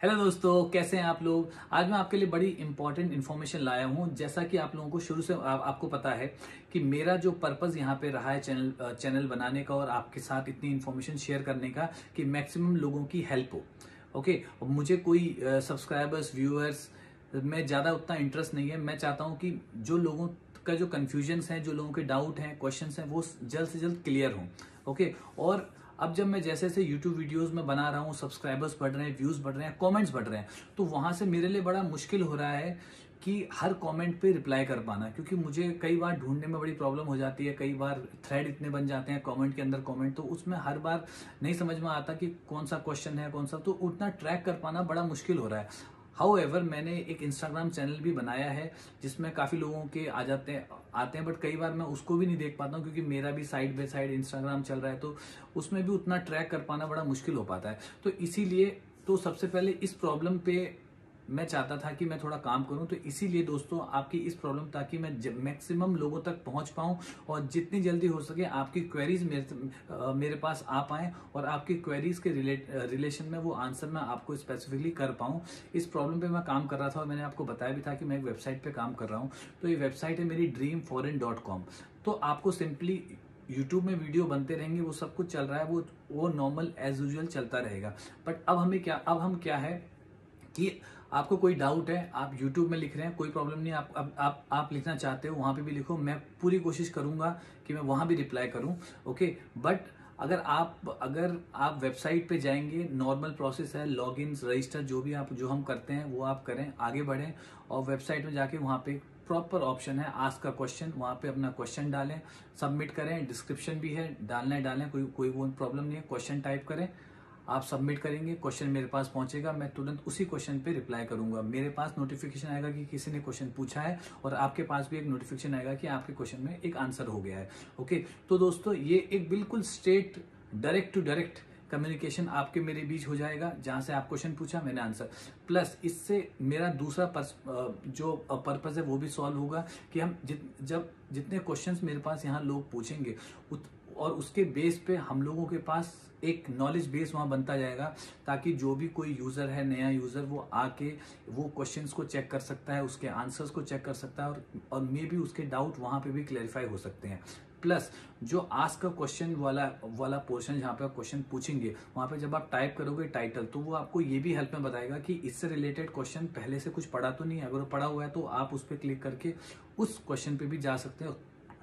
Hello दोस्तों कैसे हैं आप लोग? आज मैं आपके लिए बड़ी इंपॉर्टेंट इन्फॉर्मेशन लाया हूँ। जैसा कि आप लोगों को शुरू से आ, आपको पता है कि मेरा जो पर्पस यहाँ पे रहा है चैनल चैनल बनाने का और आपके साथ इतनी इन्फॉर्मेशन शेयर करने का कि मैक्सिमम लोगों की हेल्प हो। ओके मुझे कोई सब्सक्राइबर्स व्यूअर्स में ज़्यादा उतना इंटरेस्ट नहीं है। मैं चाहता हूँ कि जो लोगों का जो कन्फ्यूजन्स हैं जो लोगों के डाउट हैं क्वेश्चन हैं वो जल्द से जल्द क्लियर हों। ओके और अब जब मैं जैसे जैसे यूट्यूब वीडियोस में बना रहा हूँ सब्सक्राइबर्स बढ़ रहे हैं व्यूज़ बढ़ रहे हैं कमेंट्स बढ़ रहे हैं तो वहाँ से मेरे लिए बड़ा मुश्किल हो रहा है कि हर कमेंट पे रिप्लाई कर पाना, क्योंकि मुझे कई बार ढूँढने में बड़ी प्रॉब्लम हो जाती है, कई बार थ्रेड इतने बन जाते हैं कमेंट के अंदर कमेंट तो उसमें हर बार नहीं समझ में आता कि कौन सा क्वेश्चन है, कौन सा तो उतना ट्रैक कर पाना बड़ा मुश्किल हो रहा है। हाउ एवर मैंने एक इंस्टाग्राम चैनल भी बनाया है, जिसमें काफ़ी लोगों के आ जाते हैं, आते हैं बट कई बार मैं उसको भी नहीं देख पाता हूँ, क्योंकि मेरा भी साइड बाई साइड इंस्टाग्राम चल रहा है तो उसमें भी उतना ट्रैक कर पाना बड़ा मुश्किल हो पाता है। तो इसीलिए तो सबसे पहले इस प्रॉब्लम पे मैं चाहता था कि मैं थोड़ा काम करूँ तो इसीलिए दोस्तों आपकी इस प्रॉब्लम ताकि मैं मैक्सिमम लोगों तक पहुँच पाऊँ और जितनी जल्दी हो सके आपकी क्वेरीज मेरे, मेरे पास आ पाए और आपकी क्वेरीज के रिलेट रिलेशन में वो आंसर मैं आपको स्पेसिफिकली कर पाऊँ। इस प्रॉब्लम पे मैं काम कर रहा था और मैंने आपको बताया भी था कि मैं एक वेबसाइट पर काम कर रहा हूँ। तो ये वेबसाइट है मेरी ड्रीम फॉरन डॉट कॉम तो आपको सिंपली यूट्यूब में वीडियो बनते रहेंगे वो सब कुछ चल रहा है वो वो नॉर्मल एज यूजल चलता रहेगा। बट अब हमें क्या अब हम क्या है कि आपको कोई डाउट है आप यूट्यूब में लिख रहे हैं कोई प्रॉब्लम नहीं आप आप आप, आप लिखना चाहते हो वहाँ पे भी लिखो मैं पूरी कोशिश करूँगा कि मैं वहाँ भी रिप्लाई करूँ ओके बट अगर आप अगर आप वेबसाइट पे जाएँगे नॉर्मल प्रोसेस है लॉग इन रजिस्टर जो भी आप जो हम करते हैं वो आप करें आगे बढ़ें और वेबसाइट में जाके वहाँ पे प्रॉपर ऑप्शन है आस्क का क्वेश्चन वहाँ पे अपना क्वेश्चन डालें सबमिट करें डिस्क्रिप्शन भी है डालना है डालें कोई कोई वो प्रॉब्लम नहीं है क्वेश्चन टाइप करें आप सबमिट करेंगे क्वेश्चन मेरे पास पहुंचेगा मैं तुरंत उसी क्वेश्चन पे रिप्लाई करूँगा। मेरे पास नोटिफिकेशन आएगा कि किसी ने क्वेश्चन पूछा है और आपके पास भी एक नोटिफिकेशन आएगा कि आपके क्वेश्चन में एक आंसर हो गया है। ओके तो दोस्तों ये एक बिल्कुल straight direct to direct communication आपके मेरे बीच हो जाएगा जहाँ से आप क्वेश्चन पूछा मैंने आंसर प्लस इससे मेरा दूसरा पर्स, जो पर्पज है वो भी सॉल्व होगा कि हम जित, जब जितने क्वेश्चंस मेरे पास यहाँ लोग पूछेंगे उत, और उसके बेस पे हम लोगों के पास एक नॉलेज बेस वहाँ बनता जाएगा, ताकि जो भी कोई यूज़र है, नया यूज़र वो आके वो क्वेश्चंस को चेक कर सकता है, उसके आंसर्स को चेक कर सकता है और और मे भी उसके डाउट वहाँ पे भी क्लैरिफाई हो सकते हैं। प्लस जो आज का क्वेश्चन वाला वाला पोर्शन जहाँ पे आप क्वेश्चन पूछेंगे, वहाँ पे जब आप टाइप करोगे टाइटल तो वो आपको ये भी हेल्प में बताएगा कि इससे रिलेटेड क्वेश्चन पहले से कुछ पढ़ा तो नहीं है। अगर पढ़ा हुआ है तो आप उस पर क्लिक करके उस क्वेश्चन पे भी जा सकते हैं।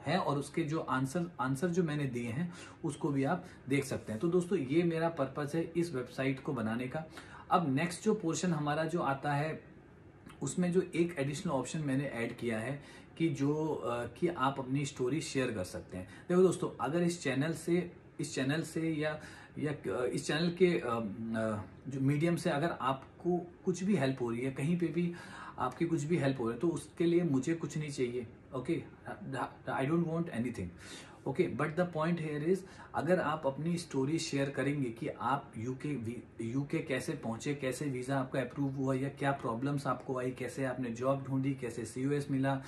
है और उसके जो आंसर आंसर जो मैंने दिए हैं, उसको भी आप देख सकते हैं। तो दोस्तों, ये मेरा पर्पज है इस वेबसाइट को बनाने का। अब नेक्स्ट जो पोर्शन हमारा जो आता है, उसमें जो एक एडिशनल ऑप्शन मैंने ऐड किया है कि जो कि आप अपनी स्टोरी शेयर कर सकते हैं। देखो दोस्तों, अगर इस चैनल से इस चैनल से या या इस चैनल के जो मीडियम से अगर आपको कुछ भी हेल्प हो रही है, कहीं पे भी आपकी कुछ भी हेल्प हो रही है तो उसके लिए मुझे कुछ नहीं चाहिए, okay? I don't want anything okay? But the point here is अगर आप अपनी स्टोरी शेयर करेंगे कि आप यूके यूके कैसे पहुँचे, कैसे वीज़ा आपका अप्रूव हुआ या क्या प्रॉब्लम्स आपको आई, कैसे आपने जॉब ढूंढी, कैसे सीयूएस मिला,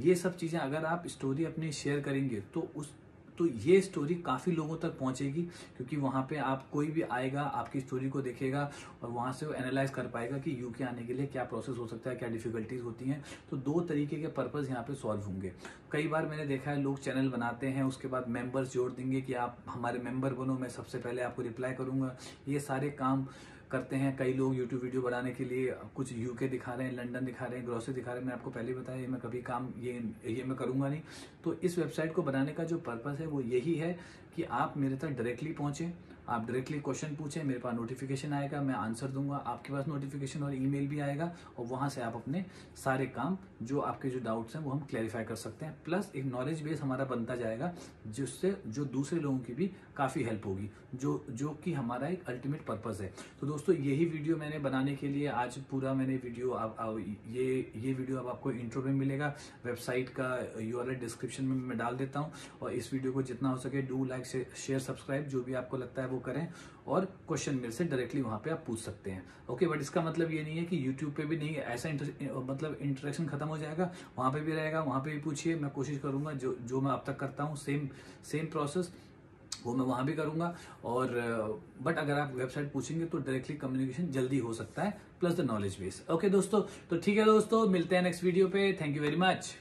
ये सब चीज़ें अगर आप स्टोरी अपनी शेयर करेंगे तो उस तो ये स्टोरी काफ़ी लोगों तक पहुंचेगी, क्योंकि वहाँ पे आप कोई भी आएगा, आपकी स्टोरी को देखेगा और वहाँ से वो एनालाइज कर पाएगा कि यूके आने के लिए क्या प्रोसेस हो सकता है, क्या डिफिकल्टीज होती हैं। तो दो तरीके के पर्पज यहाँ पे सॉल्व होंगे। कई बार मैंने देखा है, लोग चैनल बनाते हैं, उसके बाद मेंबर्स जोड़ देंगे कि आप हमारे मेंबर बनो, मैं सबसे पहले आपको रिप्लाई करूँगा। ये सारे काम करते हैं। कई लोग यूट्यूब वीडियो बनाने के लिए कुछ यूके दिखा रहे हैं लंदन दिखा रहे हैं ग्रोसरी दिखा रहे हैं। मैं आपको पहले बताया, ये मैं कभी काम, ये ये मैं करूँगा नहीं। तो इस वेबसाइट को बनाने का जो पर्पज है, वो यही है कि आप मेरे तक डायरेक्टली पहुँचे आप डायरेक्टली क्वेश्चन पूछें मेरे पास नोटिफिकेशन आएगा मैं आंसर दूँगा आपके पास नोटिफिकेशन और ईमेल भी आएगा और वहाँ से आप अपने सारे काम जो आपके जो डाउट्स हैं वो हम क्लैरिफाई कर सकते हैं। प्लस एक नॉलेज बेस हमारा बनता जाएगा जिससे जो दूसरे लोगों की भी काफ़ी हेल्प होगी जो जो कि हमारा एक अल्टीमेट पर्पज है। तो दोस्तों यही वीडियो मैंने बनाने के लिए आज पूरा मैंने वीडियो आप, आप ये ये वीडियो अब आपको इंट्रो में मिलेगा। वेबसाइट का यू डिस्क्रिप्शन में मैं डाल देता हूँ और इस वीडियो को जितना हो सके डू लाइक शेयर सब्सक्राइब जो भी आपको लगता है वो करें और क्वेश्चन मेरे से डायरेक्टली वहाँ पे आप पूछ सकते हैं। ओके बट इसका मतलब ये नहीं है कि यूट्यूब पे भी नहीं ऐसा इंटर मतलब इंटरेक्शन खत्म हो जाएगा, वहाँ पे भी रहेगा, वहाँ पे भी पूछिए, मैं कोशिश करूँगा जो जो मैं अब तक करता हूँ सेम सेम प्रोसेस वो मैं वहाँ भी करूँगा। और बट अगर आप वेबसाइट पूछेंगे तो डायरेक्टली कम्युनिकेशन जल्दी हो सकता है plus the knowledge base okay दोस्तों तो ठीक है दोस्तों, मिलते हैं नेक्स्ट वीडियो पे। Thank you very much